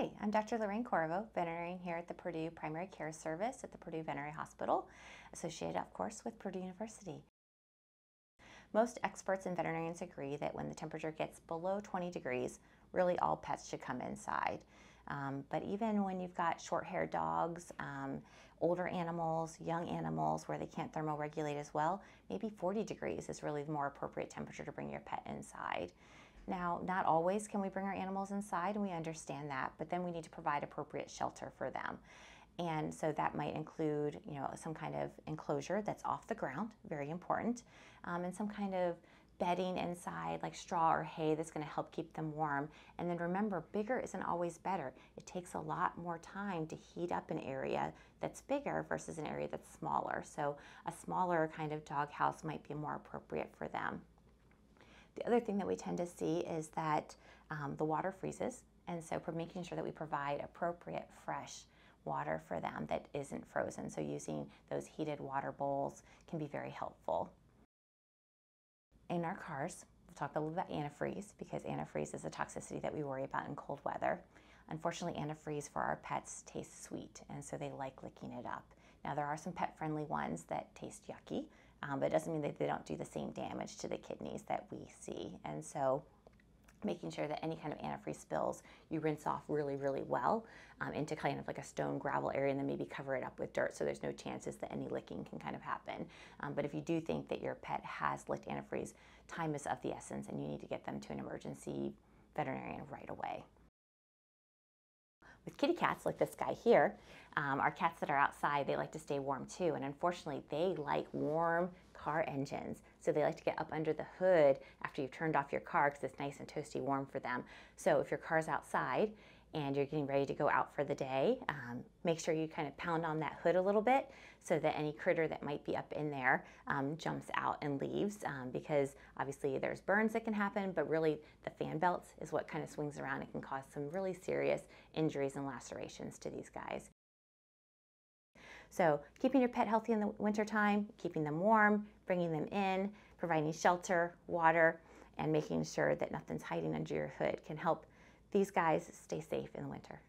Hi, I'm Dr. Lorraine Corriveau, veterinarian here at the Purdue Primary Care Service at the Purdue Veterinary Hospital, associated, of course, with Purdue University. Most experts and veterinarians agree that when the temperature gets below 20 degrees, really all pets should come inside. Um, but even when you've got short-haired dogs, um, older animals, young animals where they can't thermoregulate as well, maybe 40 degrees is really the more appropriate temperature to bring your pet inside. Now, not always can we bring our animals inside, and we understand that, but then we need to provide appropriate shelter for them. And so that might include, you know, some kind of enclosure that's off the ground, very important, um, and some kind of bedding inside, like straw or hay, that's going to help keep them warm. And then remember, bigger isn't always better. It takes a lot more time to heat up an area that's bigger versus an area that's smaller. So a smaller kind of dog house might be more appropriate for them. The other thing that we tend to see is that um, the water freezes, and so making sure that we provide appropriate fresh water for them that isn't frozen. So using those heated water bowls can be very helpful. In our cars, we'll talk a little about antifreeze because antifreeze is a toxicity that we worry about in cold weather. Unfortunately, antifreeze for our pets tastes sweet, and so they like licking it up. Now, there are some pet-friendly ones that taste yucky, um, but it doesn't mean that they don't do the same damage to the kidneys that we see. And so making sure that any kind of antifreeze spills you rinse off really really well um, into kind of like a stone gravel area and then maybe cover it up with dirt so there's no chances that any licking can kind of happen um, but if you do think that your pet has licked antifreeze time is of the essence and you need to get them to an emergency veterinarian right away with kitty cats like this guy here, um, our cats that are outside, they like to stay warm too. And unfortunately, they like warm car engines. So they like to get up under the hood after you've turned off your car because it's nice and toasty warm for them. So if your car's outside and you're getting ready to go out for the day, um, make sure you kind of pound on that hood a little bit so that any critter that might be up in there um, jumps out and leaves um, because obviously there's burns that can happen, but really the fan belts is what kind of swings around and can cause some really serious injuries and lacerations to these guys. So keeping your pet healthy in the wintertime, keeping them warm, bringing them in, providing shelter, water, and making sure that nothing's hiding under your hood can help these guys stay safe in the winter.